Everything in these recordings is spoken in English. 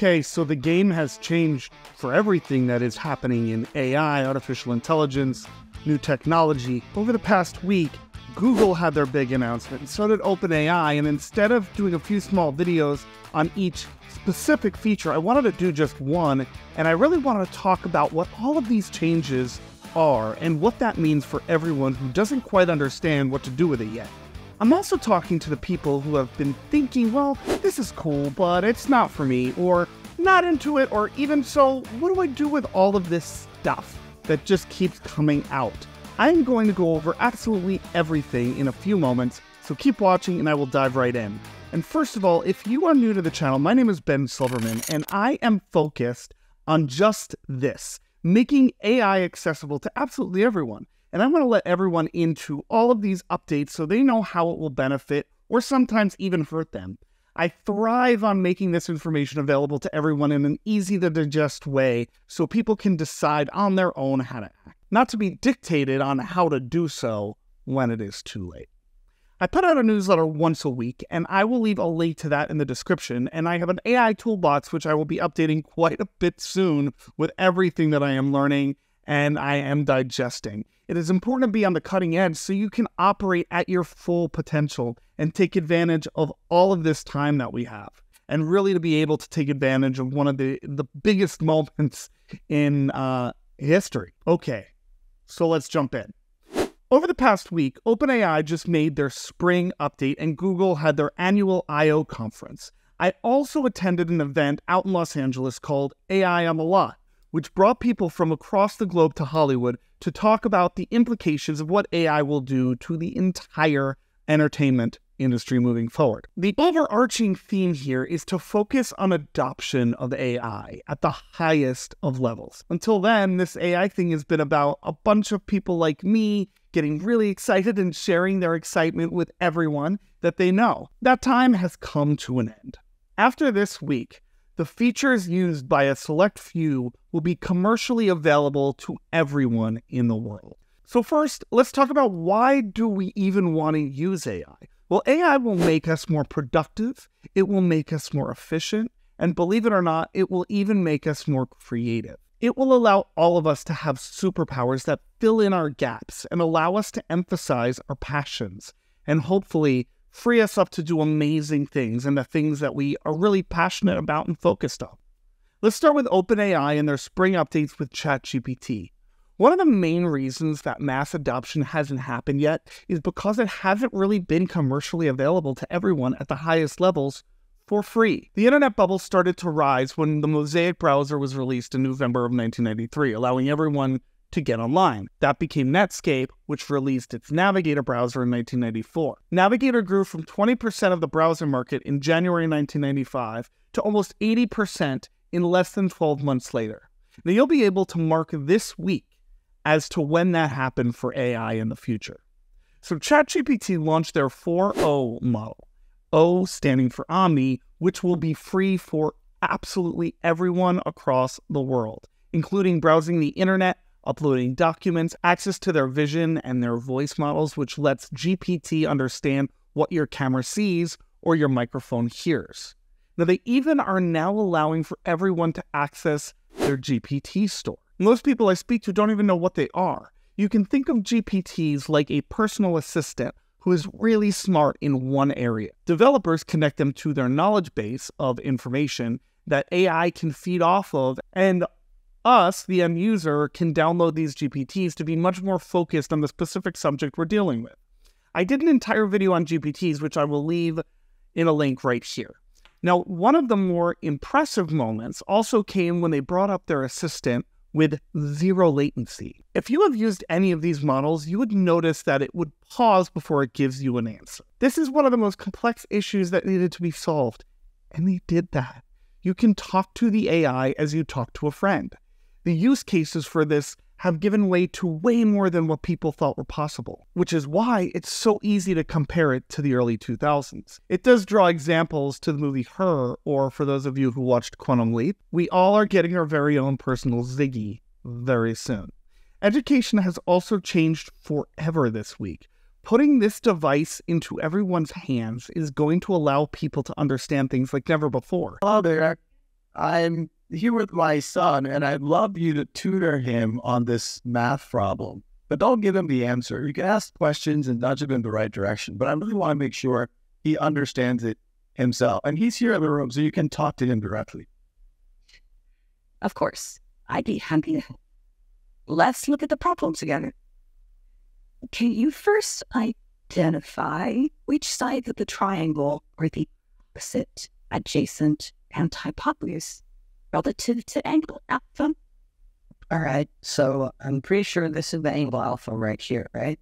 Okay, so the game has changed for everything that is happening in AI, artificial intelligence, new technology. Over the past week, Google had their big announcement, and so did OpenAI. And instead of doing a few small videos on each specific feature, I wanted to do just one. And I really want to talk about what all of these changes are and what that means for everyone who doesn't quite understand what to do with it yet. I'm also talking to the people who have been thinking, well, this is cool, but it's not for me, or not into it, or even so, what do I do with all of this stuff that just keeps coming out? I'm going to go over absolutely everything in a few moments, so keep watching and I will dive right in. And first of all, if you are new to the channel, my name is Ben Silverman, and I am focused on just this making AI accessible to absolutely everyone. And I'm going to let everyone into all of these updates so they know how it will benefit or sometimes even hurt them. I thrive on making this information available to everyone in an easy to digest way so people can decide on their own how to act, not to be dictated on how to do so when it is too late. I put out a newsletter once a week, and I will leave a link to that in the description. And I have an AI toolbox, which I will be updating quite a bit soon with everything that I am learning and I am digesting. It is important to be on the cutting edge so you can operate at your full potential and take advantage of all of this time that we have. And really to be able to take advantage of one of the, the biggest moments in uh, history. Okay, so let's jump in. Over the past week, OpenAI just made their spring update and Google had their annual I.O. conference. I also attended an event out in Los Angeles called AI on the Lot, which brought people from across the globe to Hollywood to talk about the implications of what AI will do to the entire entertainment industry moving forward. The overarching theme here is to focus on adoption of AI at the highest of levels. Until then, this AI thing has been about a bunch of people like me getting really excited and sharing their excitement with everyone that they know. That time has come to an end. After this week, the features used by a select few will be commercially available to everyone in the world. So first, let's talk about why do we even want to use AI? Well, AI will make us more productive, it will make us more efficient, and believe it or not, it will even make us more creative. It will allow all of us to have superpowers that fill in our gaps and allow us to emphasize our passions and hopefully free us up to do amazing things and the things that we are really passionate about and focused on. Let's start with OpenAI and their spring updates with ChatGPT. One of the main reasons that mass adoption hasn't happened yet is because it hasn't really been commercially available to everyone at the highest levels for free. The internet bubble started to rise when the Mosaic browser was released in November of 1993, allowing everyone to get online. That became Netscape, which released its Navigator browser in 1994. Navigator grew from 20% of the browser market in January 1995 to almost 80% in less than 12 months later. Now, you'll be able to mark this week as to when that happened for AI in the future. So, ChatGPT launched their 4o model. O standing for Omni, which will be free for absolutely everyone across the world, including browsing the internet, uploading documents, access to their vision and their voice models, which lets GPT understand what your camera sees or your microphone hears. Now, they even are now allowing for everyone to access their GPT store. Most people I speak to don't even know what they are. You can think of GPTs like a personal assistant who is really smart in one area. Developers connect them to their knowledge base of information that AI can feed off of, and us, the end user, can download these GPTs to be much more focused on the specific subject we're dealing with. I did an entire video on GPTs, which I will leave in a link right here. Now, one of the more impressive moments also came when they brought up their assistant with zero latency. If you have used any of these models, you would notice that it would pause before it gives you an answer. This is one of the most complex issues that needed to be solved, and they did that. You can talk to the AI as you talk to a friend. The use cases for this have given way to way more than what people thought were possible, which is why it's so easy to compare it to the early 2000s. It does draw examples to the movie Her, or for those of you who watched Quantum Leap, we all are getting our very own personal Ziggy very soon. Education has also changed forever this week. Putting this device into everyone's hands is going to allow people to understand things like never before. Hello there. I'm here with my son, and I'd love you to tutor him on this math problem. But don't give him the answer. You can ask questions and nudge him in the right direction. But I really want to make sure he understands it himself. And he's here in the room, so you can talk to him directly. Of course. I'd be happy. Let's look at the problem together. Can you first identify which sides of the triangle are the opposite, adjacent, and hypotenuse relative to angle alpha? All right. So I'm pretty sure this is the angle alpha right here, right?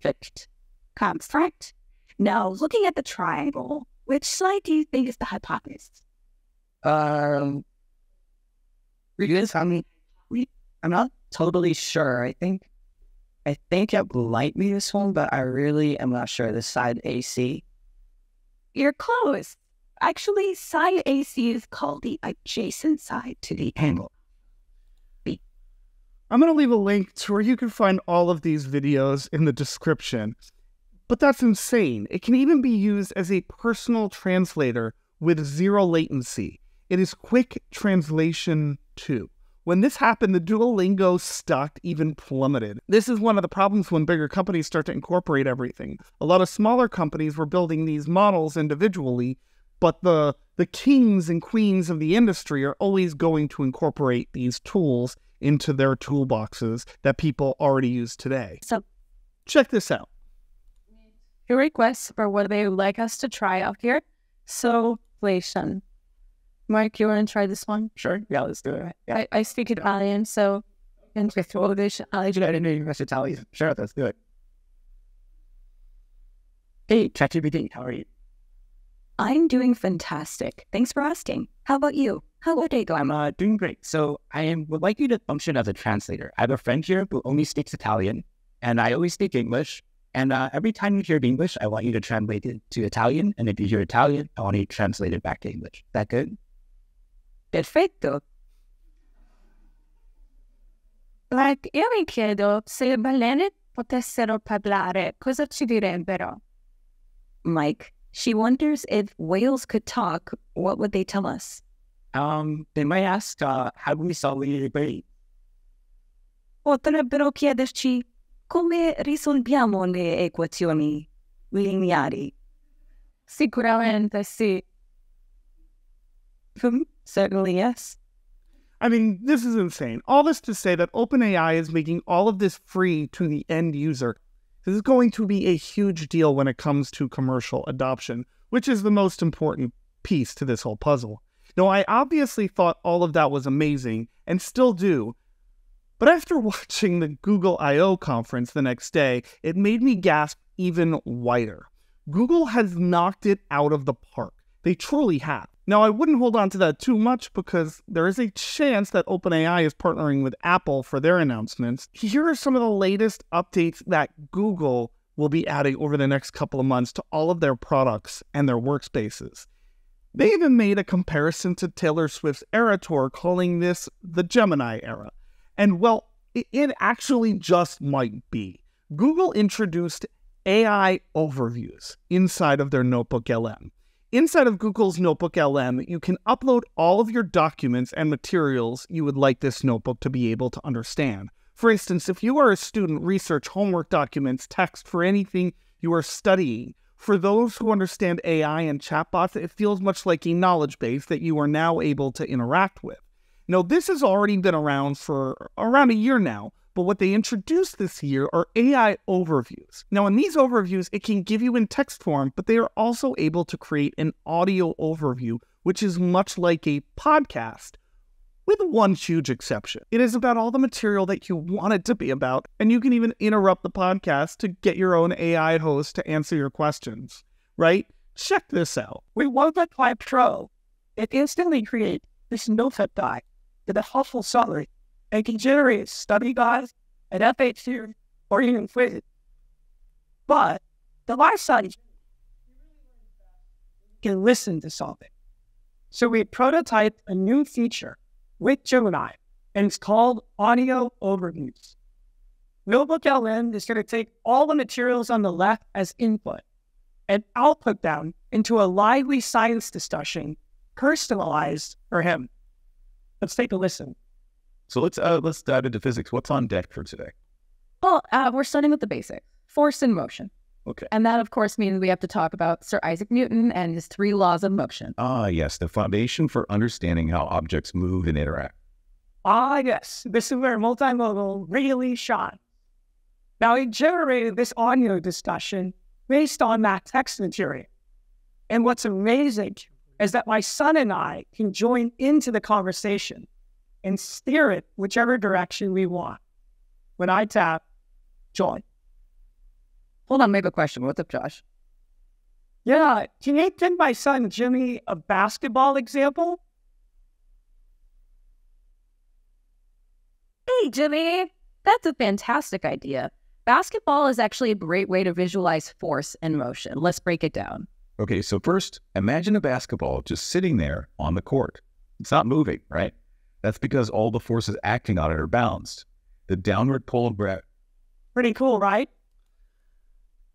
Fixed. Correct. Now, looking at the triangle, which side do you think is the hypotenuse? Um, because I mean, I'm not totally sure. I think, I think it might be this one, but I really am not sure. The side AC. You're close. Actually, side AC is called the adjacent side to the angle. B. I'm going to leave a link to where you can find all of these videos in the description. But that's insane. It can even be used as a personal translator with zero latency. It is quick translation too. When this happened, the Duolingo stock even plummeted. This is one of the problems when bigger companies start to incorporate everything. A lot of smaller companies were building these models individually, but the the kings and queens of the industry are always going to incorporate these tools into their toolboxes that people already use today. So check this out. Your requests for what they would like us to try out here. So, inflation. Mike, you want to try this one? Sure. Yeah, let's do it. Yeah. I, I speak Italian, so in English, I didn't know you guys Italian. Sure, let's do it. Hey, ChatGPT, how are you? I'm doing fantastic. Thanks for asking. How about you? How would day go? I'm uh, doing great. So I am, would like you to function as a translator. I have a friend here who only speaks Italian, and I always speak English. And uh, every time you hear English, I want you to translate it to Italian. And if you hear Italian, I want you to translate it back to English. Is that good? Perfetto. Like, io mi chiedo se le balene potessero parlare, cosa ci direbbero? Mike, she wonders if whales could talk, what would they tell us? Um, they might ask, uh, how do we solve the debate? Potrebbero chiederci come risolviamo le equazioni lineari. Sicuramente sì. Certainly yes. I mean, this is insane. All this to say that OpenAI is making all of this free to the end user this is going to be a huge deal when it comes to commercial adoption, which is the most important piece to this whole puzzle. Now, I obviously thought all of that was amazing and still do, but after watching the Google I.O. conference the next day, it made me gasp even wider. Google has knocked it out of the park. They truly have. Now, I wouldn't hold on to that too much because there is a chance that OpenAI is partnering with Apple for their announcements. Here are some of the latest updates that Google will be adding over the next couple of months to all of their products and their workspaces. They even made a comparison to Taylor Swift's Era Tour, calling this the Gemini era. And well, it actually just might be. Google introduced AI overviews inside of their Notebook LM. Inside of Google's Notebook LM, you can upload all of your documents and materials you would like this notebook to be able to understand. For instance, if you are a student, research, homework documents, text for anything you are studying. For those who understand AI and chatbots, it feels much like a knowledge base that you are now able to interact with. Now, this has already been around for around a year now, but what they introduced this year are AI overviews. Now, in these overviews, it can give you in text form, but they are also able to create an audio overview, which is much like a podcast, with one huge exception. It is about all the material that you want it to be about, and you can even interrupt the podcast to get your own AI host to answer your questions, right? Check this out. We want that Type Pro. It instantly creates this notepad die with a helpful summary and can generate study guides, an FAQ, or even quizzes. But the life side can listen to something. So we prototyped a new feature with Gemini, and it's called Audio Overviews. Notebook LM is going to take all the materials on the left as input and output them into a lively science discussion personalized for him. Let's take a listen. So let's uh, let's dive into physics. What's on deck for today? Well, uh, we're starting with the basics force and motion. Okay. And that, of course, means we have to talk about Sir Isaac Newton and his three laws of motion. Ah, yes, the foundation for understanding how objects move and interact. Ah, yes, this is where multimodal really shine. Now, he generated this audio discussion based on that text material. And what's amazing is that my son and I can join into the conversation and steer it whichever direction we want. When I tap join. Hold on, I have a question. What's up, Josh? Yeah, can you give my son Jimmy a basketball example? Hey, Jimmy, that's a fantastic idea. Basketball is actually a great way to visualize force and motion. Let's break it down. Okay, so first, imagine a basketball just sitting there on the court. It's not moving, right? That's because all the forces acting on it are balanced. The downward pull of gravity. Pretty cool, right?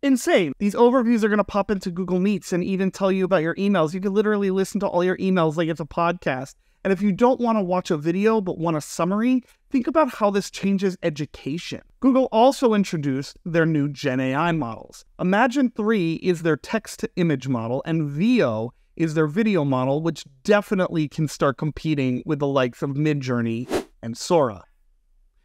Insane. These overviews are going to pop into Google Meets and even tell you about your emails. You can literally listen to all your emails like it's a podcast. And if you don't want to watch a video but want a summary, think about how this changes education. Google also introduced their new Gen AI models. Imagen 3 is their text to image model, and Veo is their video model, which definitely can start competing with the likes of Midjourney and Sora.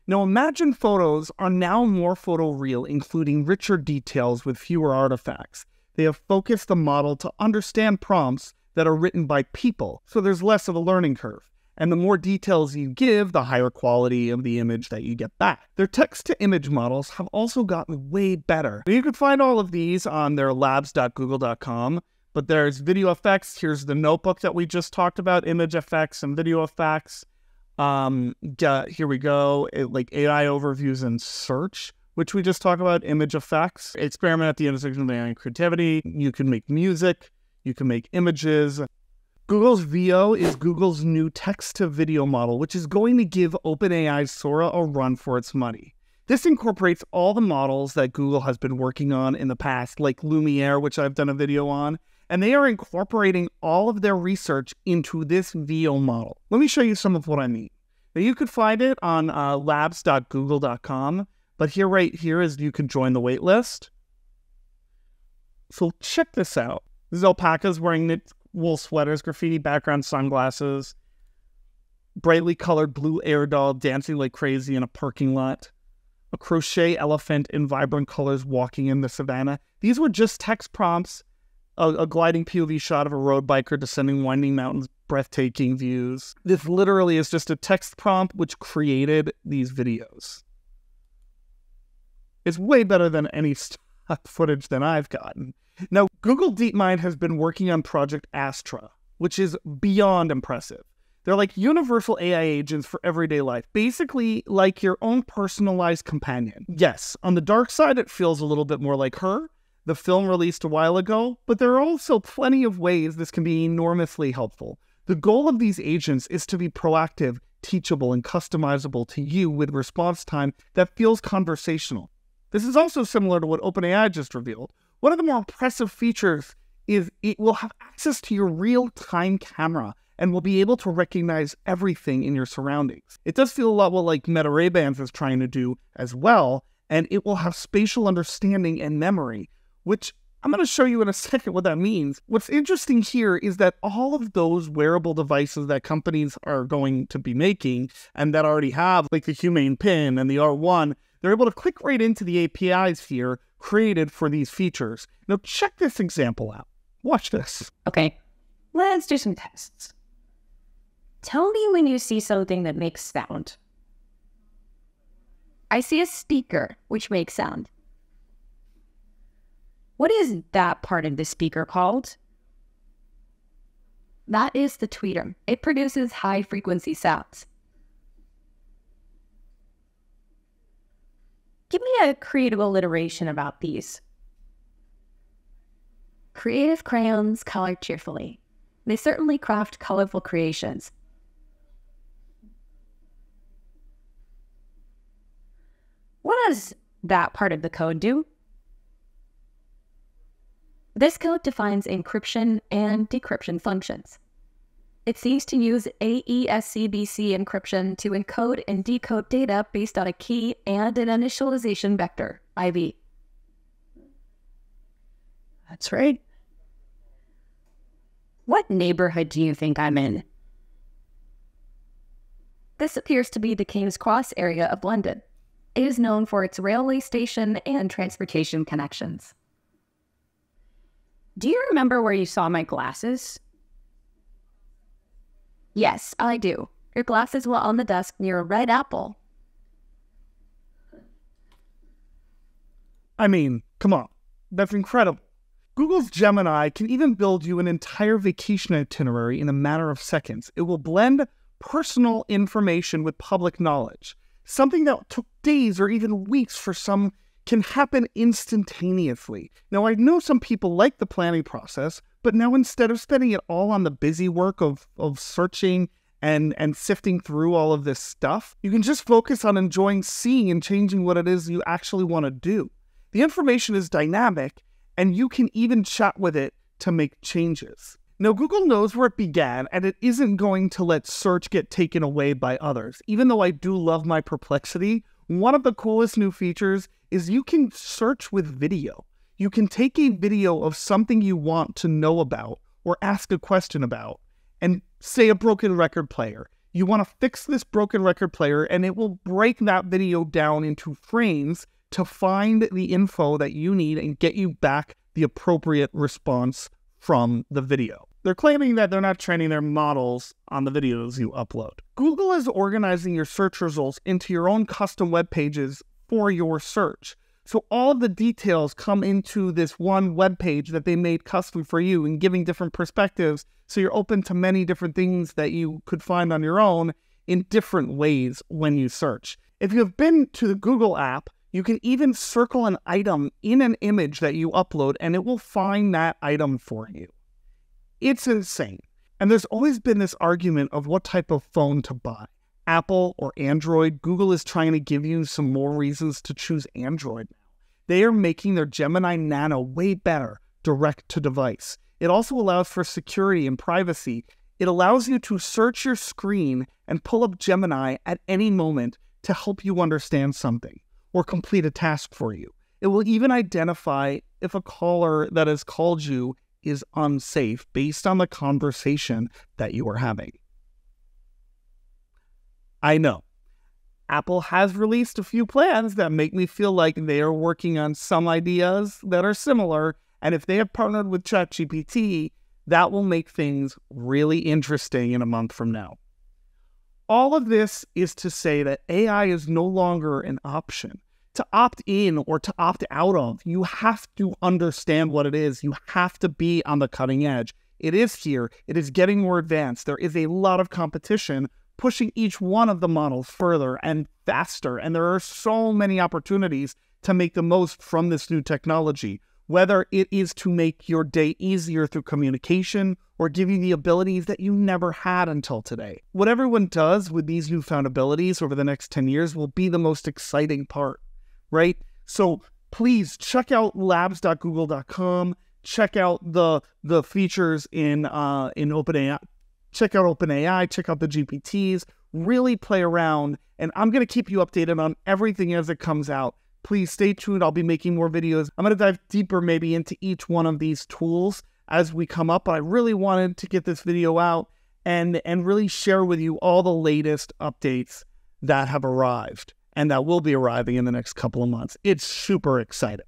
Now, Imagen photos are now more photoreal, including richer details with fewer artifacts. They have focused the model to understand prompts that are written by people, so there's less of a learning curve. And the more details you give, the higher quality of the image that you get back. Their text to image models have also gotten way better. You can find all of these on their labs.google.com, but there's video effects. Here's the notebook that we just talked about image effects and video effects. Um, here we go. It, like AI overviews and search, which we just talked about, image effects. Experiment at the intersection of AI and creativity. You can make music, you can make images. Google's Veo is Google's new text to video model, which is going to give OpenAI's Sora a run for its money. This incorporates all the models that Google has been working on in the past, like Lumiere, which I've done a video on, and they are incorporating all of their research into this Veo model. Let me show you some of what I mean. Now, you could find it on uh, labs.google.com, but here, right here, is you can join the waitlist. So check this out. This is alpacas wearing knit wool sweaters, graffiti background sunglasses, brightly colored blue air doll dancing like crazy in a parking lot, a crochet elephant in vibrant colors walking in the savannah. These were just text prompts, a, a gliding POV shot of a road biker descending winding mountains, breathtaking views. This literally is just a text prompt which created these videos. It's way better than any stock footage than I've gotten. Now, Google DeepMind has been working on Project Astra, which is beyond impressive. They're like universal AI agents for everyday life, basically like your own personalized companion. Yes, on the dark side, it feels a little bit more like her, the film released a while ago, but there are also plenty of ways this can be enormously helpful. The goal of these agents is to be proactive, teachable, and customizable to you with response time that feels conversational. This is also similar to what OpenAI just revealed. One of the more impressive features is it will have access to your real time camera and will be able to recognize everything in your surroundings. It does feel a lot like Meta Ray Bans is trying to do as well, and it will have spatial understanding and memory, which I'm going to show you in a second what that means. What's interesting here is that all of those wearable devices that companies are going to be making and that already have, like the Humane Pin and the R1, they're able to click right into the APIs here created for these features. Now, check this example out. Watch this. Okay, let's do some tests. Tell me when you see something that makes sound. I see a speaker, which makes sound. What is that part of the speaker called? That is the tweeter. It produces high frequency sounds. Give me a creative alliteration about these. Creative crayons color cheerfully. They certainly craft colorful creations. What does that part of the code do? This code defines encryption and decryption functions. It seems to use AES-CBC encryption to encode and decode data based on a key and an initialization vector, IV. That's right. What neighborhood do you think I'm in? This appears to be the King's Cross area of London. It is known for its railway station and transportation connections. Do you remember where you saw my glasses? Yes, I do. Your glasses were on the desk near a red apple. I mean, come on. That's incredible. Google's Gemini can even build you an entire vacation itinerary in a matter of seconds. It will blend personal information with public knowledge. Something that took days or even weeks for some can happen instantaneously. Now, I know some people like the planning process, but now instead of spending it all on the busy work of, of searching and, and sifting through all of this stuff, you can just focus on enjoying seeing and changing what it is you actually want to do. The information is dynamic, and you can even chat with it to make changes. Now, Google knows where it began, and it isn't going to let search get taken away by others. Even though I do love my perplexity, one of the coolest new features is you can search with video. You can take a video of something you want to know about or ask a question about, and say a broken record player. You want to fix this broken record player, and it will break that video down into frames to find the info that you need and get you back the appropriate response from the video. They're claiming that they're not training their models on the videos you upload. Google is organizing your search results into your own custom web pages for your search. So all the details come into this one web page that they made custom for you and giving different perspectives. So you're open to many different things that you could find on your own in different ways when you search. If you have been to the Google app, you can even circle an item in an image that you upload and it will find that item for you. It's insane. And there's always been this argument of what type of phone to buy Apple or Android. Google is trying to give you some more reasons to choose Android now. They are making their Gemini Nano way better direct to device. It also allows for security and privacy. It allows you to search your screen and pull up Gemini at any moment to help you understand something or complete a task for you. It will even identify if a caller that has called you is unsafe based on the conversation that you are having. I know. Apple has released a few plans that make me feel like they are working on some ideas that are similar. And if they have partnered with ChatGPT, that will make things really interesting in a month from now. All of this is to say that AI is no longer an option to opt in or to opt out of, you have to understand what it is. You have to be on the cutting edge. It is here, it is getting more advanced. There is a lot of competition pushing each one of the models further and faster. And there are so many opportunities to make the most from this new technology, whether it is to make your day easier through communication or give you the abilities that you never had until today. What everyone does with these newfound abilities over the next 10 years will be the most exciting part right? So please check out labs.google.com. Check out the the features in uh, in OpenAI. Check out OpenAI. Check out the GPTs. Really play around, and I'm gonna keep you updated on everything as it comes out. Please stay tuned. I'll be making more videos. I'm gonna dive deeper maybe into each one of these tools as we come up. But I really wanted to get this video out and and really share with you all the latest updates that have arrived and that will be arriving in the next couple of months. It's super exciting.